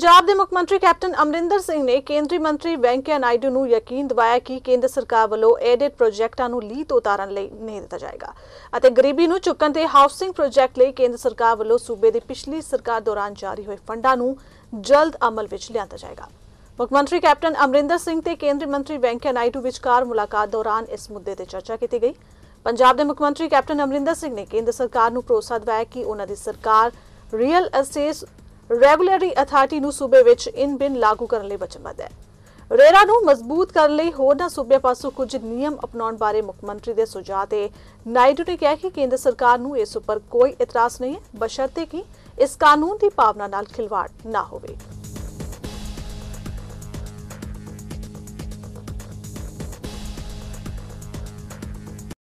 ਪੰਜਾਬ ਦੇ ਮੁੱਖ ਮੰਤਰੀ ਕੈਪਟਨ ਅਮਰਿੰਦਰ ਸਿੰਘ ਨੇ ਕੇਂਦਰੀ ਮੰਤਰੀ ਵੈਂਕਈਆ ਨਾਇਡੂ ਨੂੰ ਯਕੀਨ ਦਿਵਾਇਆ ਕਿ ਕੇਂਦਰ ਸਰਕਾਰ ਵੱਲੋਂ ਐਡਿਟ ਪ੍ਰੋਜੈਕਟਾਂ ਨੂੰ ਲੀਹ ਉਤਾਰਨ ਲਈ ਨਹੀਂ ਦਿੱਤਾ ਜਾਏਗਾ ਅਤੇ ਗਰੀਬੀ ਨੂੰ ਚੁੱਕਣ ਤੇ ਹਾਊਸਿੰਗ ਪ੍ਰੋਜੈਕਟ ਲਈ ਕੇਂਦਰ ਸਰਕਾਰ ਵੱਲੋਂ ਸੂਬੇ ਦੀ ਪਿਛਲੀ ਸਰਕਾਰ ਦੌਰਾਨ ਜਾਰੀ ਹੋਏ ਫੰਡਾਂ ਨੂੰ ਜਲਦ ਅਮਲ ਵਿੱਚ ਲਿਆਂਦਾ ਜਾਏਗਾ। ਮੁੱਖ ਮੰਤਰੀ ਕੈਪਟਨ ਅਮਰਿੰਦਰ ਸਿੰਘ ਤੇ ਕੇਂਦਰੀ ਮੰਤਰੀ ਵੈਂਕਈਆ ਨਾਇਡੂ ਵਿਚਕਾਰ ਮੁਲਾਕਾਤ ਦੌਰਾਨ ਇਸ ਮੁੱਦੇ ਤੇ ਚਰਚਾ ਕੀਤੀ ਗਈ। ਪੰਜਾਬ ਦੇ ਮੁੱਖ ਮੰਤਰੀ ਕੈਪਟਨ ਅਮਰਿੰਦਰ ਸਿੰਘ ਨੇ ਕੇਂਦਰ ਸਰਕਾਰ ਨੂੰ ਭਰੋਸਾ ਦਿਵਾਇਆ ਕਿ ਉਹਨਾਂ ਦੀ ਸਰਕਾਰ ਰੀਅਲ ਅਸੇਸ ਰੈਗੂਲੇਟਰੀ ਅਥਾਰਟੀ ਨੂੰ ਸੂਬੇ ਵਿੱਚ ਇਨ ਬਿਨ ਲਾਗੂ ਕਰਨ ਲਈ ਵਚਨਬੱਧ ਹੈ। ਰੇਰਾ ਨੂੰ ਮਜ਼ਬੂਤ ਕਰਨ ਲਈ ਹੋਰਨਾਂ ਸੂਬਿਆਂ ਪਾਸੋਂ ਕੁਝ ਨਿਯਮ ਅਪਣਾਉਣ ਬਾਰੇ ਮੁੱਖ ਮੰਤਰੀ ਦੇ ਸੁਝਾਅ ਤੇ ਨਾਇਡੂ ਨੇ ਕਿਹਾ ਕਿ ਕੇਂਦਰ ਸਰਕਾਰ ਨੂੰ ਇਸ ਉੱਪਰ ਕੋਈ ਇਤਰਾਜ਼ ਨਹੀਂ ਹੈ। ਬਸ਼ਰਤੇ ਕਿ ਇਸ ਕਾਨੂੰਨ ਦੀ ਭਾਵਨਾ ਨਾਲ ਖਿਲਵਾੜ ਨਾ ਹੋਵੇ।